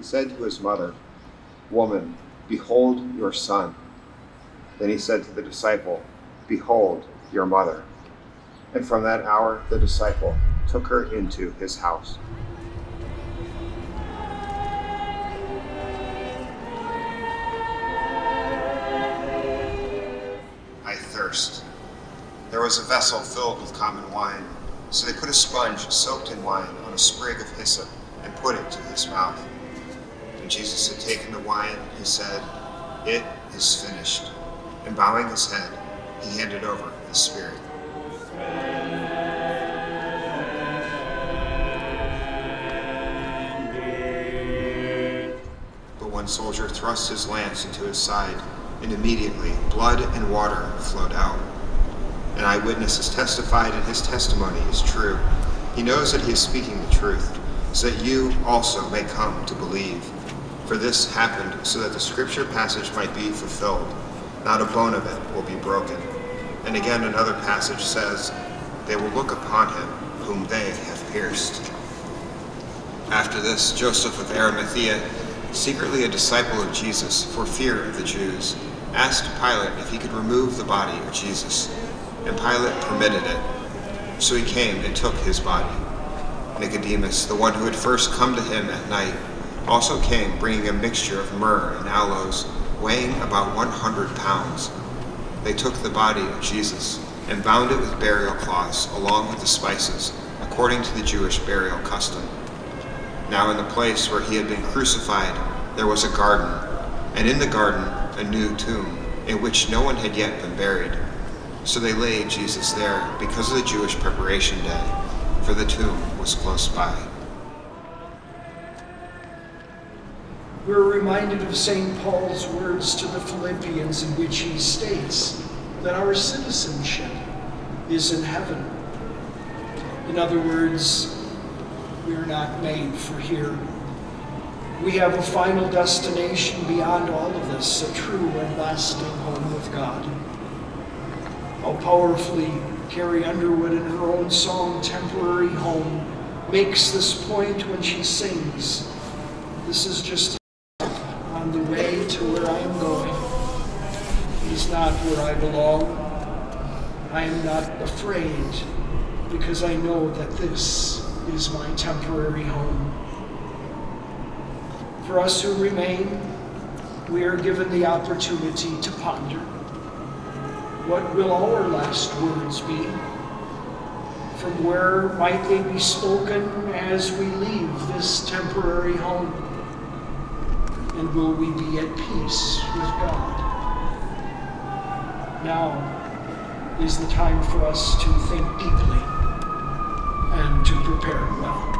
he said to his mother, Woman, behold your son. Then he said to the disciple, Behold your mother. And from that hour the disciple took her into his house. I thirst. There was a vessel filled with common wine, so they put a sponge soaked in wine on a sprig of hyssop and put it to his mouth. When Jesus had taken the wine, he said, It is finished. And bowing his head, he handed over his spirit. But one soldier thrust his lance into his side, and immediately blood and water flowed out. An eyewitness has testified, and his testimony is true. He knows that he is speaking the truth, so that you also may come to believe. For this happened so that the scripture passage might be fulfilled. Not a bone of it will be broken. And again, another passage says, They will look upon him whom they have pierced. After this, Joseph of Arimathea, secretly a disciple of Jesus for fear of the Jews, asked Pilate if he could remove the body of Jesus. And Pilate permitted it. So he came and took his body. Nicodemus, the one who had first come to him at night, also came bringing a mixture of myrrh and aloes, weighing about 100 pounds. They took the body of Jesus and bound it with burial cloths along with the spices, according to the Jewish burial custom. Now in the place where he had been crucified, there was a garden, and in the garden a new tomb, in which no one had yet been buried. So they laid Jesus there because of the Jewish preparation day, for the tomb was close by. We're reminded of St. Paul's words to the Philippians, in which he states that our citizenship is in heaven. In other words, we're not made for here. We have a final destination beyond all of this, a true and lasting home with God. How powerfully Carrie Underwood in her own song, Temporary Home, makes this point when she sings, This is just on the way to I am going. Is not where I belong. I am not afraid because I know that this is my temporary home. For us who remain, we are given the opportunity to ponder. What will our last words be? From where might they be spoken as we leave this temporary home? And will we be at peace with God? Now is the time for us to think deeply and to prepare well.